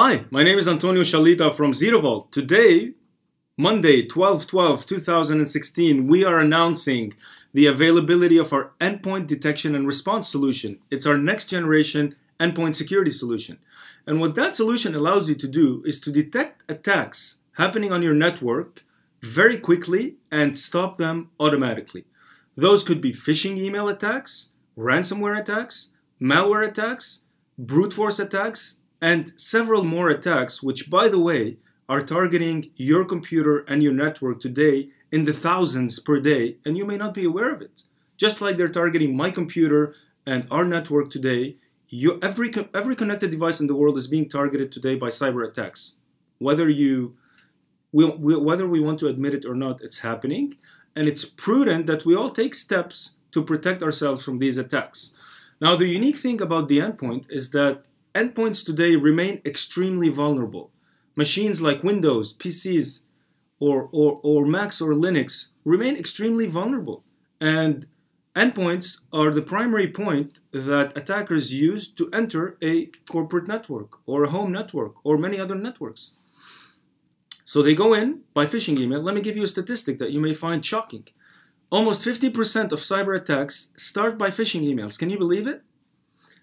Hi, my name is Antonio Shalita from ZitoVault. Today, Monday, 12-12-2016, we are announcing the availability of our endpoint detection and response solution. It's our next generation endpoint security solution. And what that solution allows you to do is to detect attacks happening on your network very quickly and stop them automatically. Those could be phishing email attacks, ransomware attacks, malware attacks, brute force attacks, and several more attacks, which, by the way, are targeting your computer and your network today in the thousands per day, and you may not be aware of it. Just like they're targeting my computer and our network today, you, every, every connected device in the world is being targeted today by cyber attacks. Whether you we, we, whether we want to admit it or not, it's happening, and it's prudent that we all take steps to protect ourselves from these attacks. Now, the unique thing about the endpoint is that endpoints today remain extremely vulnerable. Machines like Windows, PCs, or, or, or Macs or Linux remain extremely vulnerable. And endpoints are the primary point that attackers use to enter a corporate network or a home network or many other networks. So they go in by phishing email. Let me give you a statistic that you may find shocking. Almost 50% of cyber attacks start by phishing emails. Can you believe it?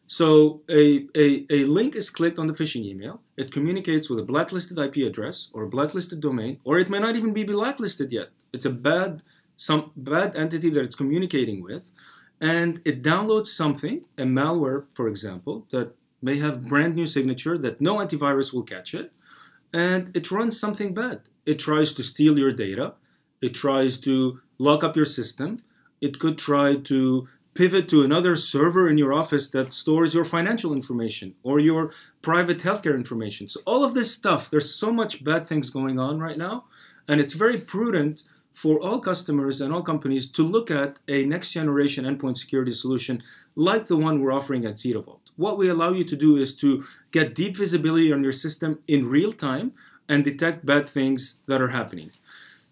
So a, a, a link is clicked on the phishing email. It communicates with a blacklisted IP address or a blacklisted domain, or it may not even be blacklisted yet. It's a bad some bad entity that it's communicating with, and it downloads something, a malware, for example, that may have brand new signature that no antivirus will catch it, and it runs something bad. It tries to steal your data. It tries to lock up your system. It could try to pivot to another server in your office that stores your financial information or your private healthcare information. So all of this stuff, there's so much bad things going on right now, and it's very prudent for all customers and all companies to look at a next generation endpoint security solution like the one we're offering at Zero ZitoVault. What we allow you to do is to get deep visibility on your system in real time and detect bad things that are happening.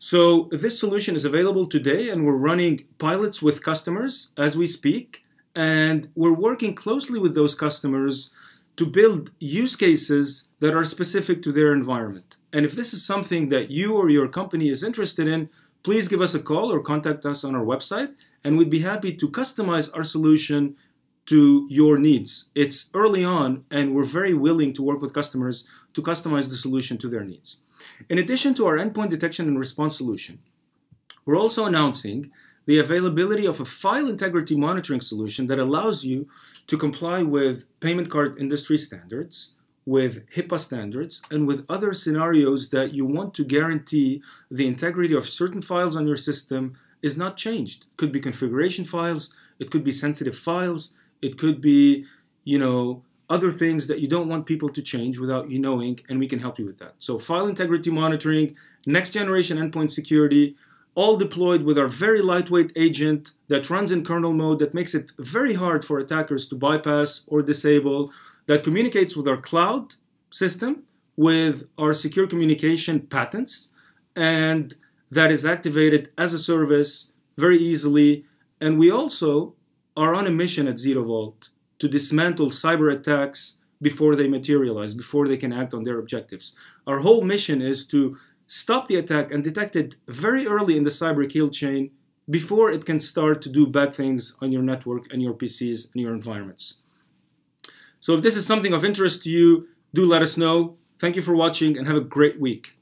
So this solution is available today and we're running pilots with customers as we speak. And we're working closely with those customers to build use cases that are specific to their environment. And if this is something that you or your company is interested in, please give us a call or contact us on our website, and we'd be happy to customize our solution to your needs. It's early on, and we're very willing to work with customers to customize the solution to their needs. In addition to our endpoint detection and response solution, we're also announcing the availability of a file integrity monitoring solution that allows you to comply with payment card industry standards, with HIPAA standards, and with other scenarios that you want to guarantee the integrity of certain files on your system is not changed. It could be configuration files, it could be sensitive files, it could be, you know, other things that you don't want people to change without you knowing, and we can help you with that. So file integrity monitoring, next generation endpoint security, all deployed with our very lightweight agent that runs in kernel mode that makes it very hard for attackers to bypass or disable, that communicates with our cloud system, with our secure communication patents, and that is activated as a service very easily. And we also are on a mission at ZitoVault to dismantle cyber attacks before they materialize, before they can act on their objectives. Our whole mission is to stop the attack and detect it very early in the cyber kill chain before it can start to do bad things on your network and your PCs and your environments. So if this is something of interest to you, do let us know. Thank you for watching and have a great week.